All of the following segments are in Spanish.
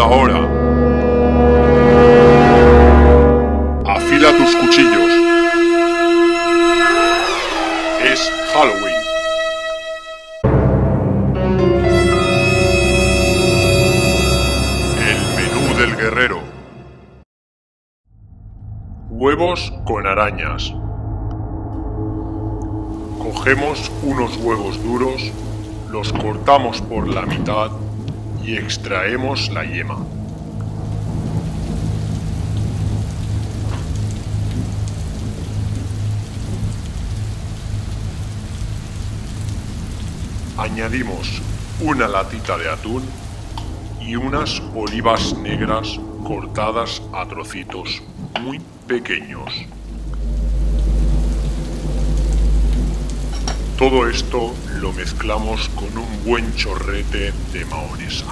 la hora. Afila tus cuchillos. Es Halloween. El menú del guerrero. Huevos con arañas. Cogemos unos huevos duros, los cortamos por la mitad y extraemos la yema. Añadimos una latita de atún y unas olivas negras cortadas a trocitos muy pequeños. Todo esto lo mezclamos con un buen chorrete de mahonesa.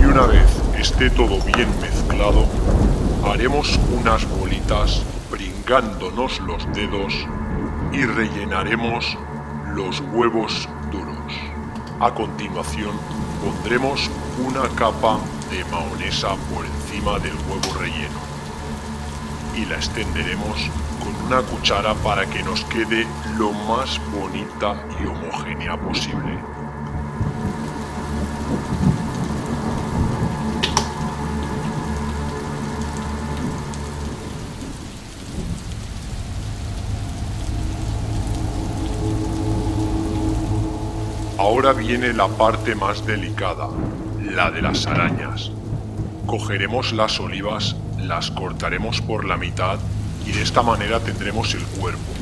Y una vez esté todo bien mezclado, haremos unas bolitas brincándonos los dedos y rellenaremos los huevos duros. A continuación pondremos una capa de mahonesa por encima del huevo relleno y la extenderemos con una cuchara para que nos quede lo más bonita y homogénea posible. Ahora viene la parte más delicada, la de las arañas. Cogeremos las olivas, las cortaremos por la mitad y de esta manera tendremos el cuerpo.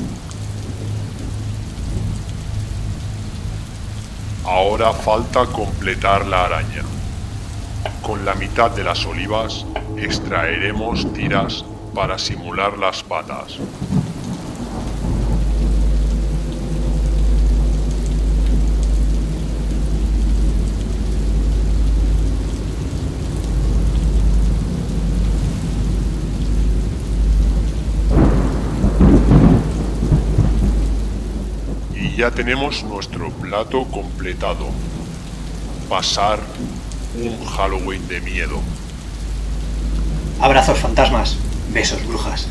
Ahora falta completar la araña. Con la mitad de las olivas extraeremos tiras para simular las patas. Y ya tenemos nuestro plato completado. Pasar un Halloween de miedo. Abrazos fantasmas, besos brujas.